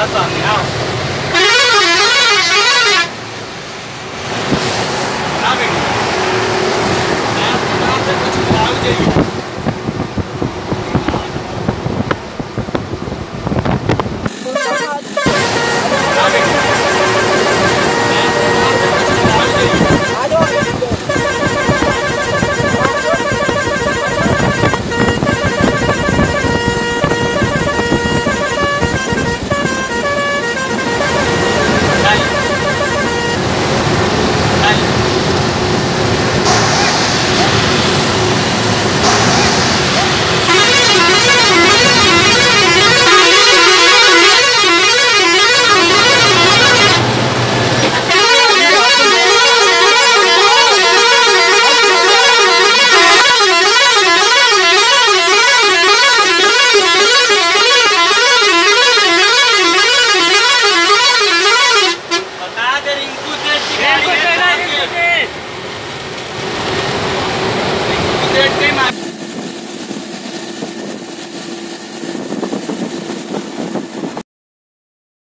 那种你要 Okay.